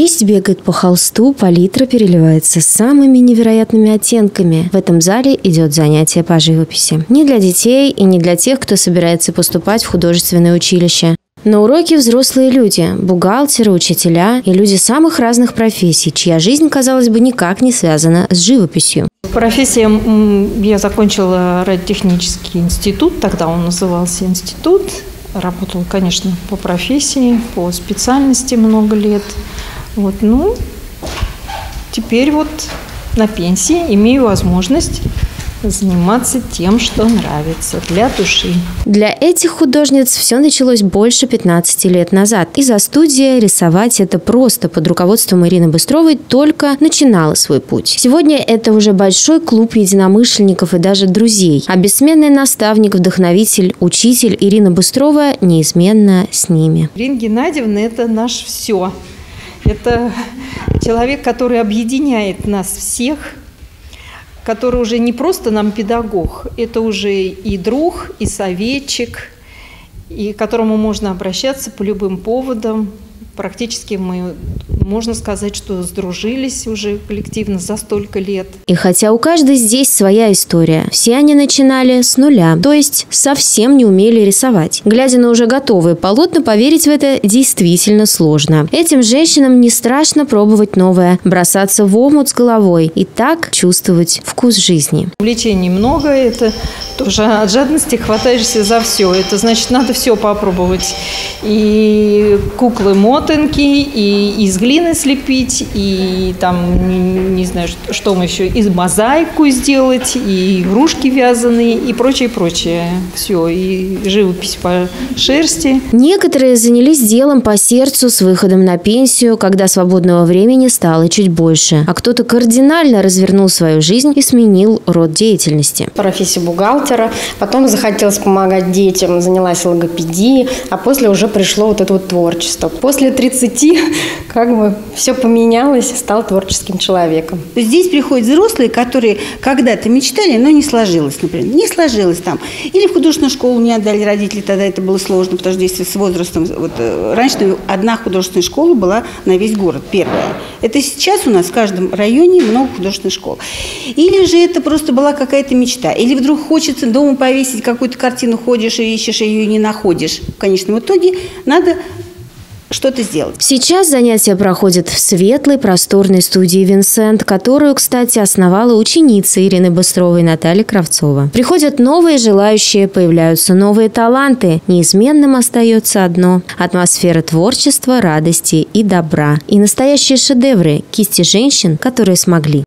Кисть бегает по холсту, палитра переливается самыми невероятными оттенками. В этом зале идет занятие по живописи. Не для детей и не для тех, кто собирается поступать в художественное училище. На уроке взрослые люди – бухгалтеры, учителя и люди самых разных профессий, чья жизнь, казалось бы, никак не связана с живописью. Профессия, я закончила радиотехнический институт, тогда он назывался институт. Работала, конечно, по профессии, по специальности много лет. Вот, ну, теперь вот на пенсии имею возможность заниматься тем, что нравится для души. Для этих художниц все началось больше 15 лет назад. И за студия рисовать это просто под руководством Ирины Быстровой только начинала свой путь. Сегодня это уже большой клуб единомышленников и даже друзей. А бессменный наставник, вдохновитель, учитель Ирина Быстрова неизменно с ними. Ирина Геннадьевна – это наш все. Это человек, который объединяет нас всех – который уже не просто нам педагог, это уже и друг, и советчик, и к которому можно обращаться по любым поводам, практически мы, можно сказать, что сдружились уже коллективно за столько лет. И хотя у каждой здесь своя история, все они начинали с нуля, то есть совсем не умели рисовать. Глядя на уже готовые полотна, поверить в это действительно сложно. Этим женщинам не страшно пробовать новое, бросаться в омут с головой и так чувствовать вкус жизни. Увлечений много, это тоже от жадности хватаешься за все. Это значит, надо все попробовать. И куклы мод мотанки, и из глины слепить, и там, не, не знаю, что, что мы еще, из мозаику сделать, и игрушки вязаные, и прочее, прочее. Все, и живопись по шерсти. Некоторые занялись делом по сердцу с выходом на пенсию, когда свободного времени стало чуть больше. А кто-то кардинально развернул свою жизнь и сменил род деятельности. Профессия бухгалтера, потом захотелось помогать детям, занялась логопедией, а после уже пришло вот это вот творчество. После 30 как бы все поменялось, стал творческим человеком. Здесь приходят взрослые, которые когда-то мечтали, но не сложилось, например. Не сложилось там. Или в художественную школу не отдали родители, тогда это было сложно, потому что здесь с возрастом... Вот, э, раньше одна художественная школа была на весь город, первая. Это сейчас у нас в каждом районе много художественных школ. Или же это просто была какая-то мечта. Или вдруг хочется дома повесить какую-то картину, ходишь и ищешь, и ее не находишь. В конечном итоге надо что-то сделать. Сейчас занятия проходят в светлой, просторной студии «Винсент», которую, кстати, основала ученица Ирины Быстровой Наталья Кравцова. Приходят новые желающие, появляются новые таланты. Неизменным остается одно – атмосфера творчества, радости и добра. И настоящие шедевры – кисти женщин, которые смогли.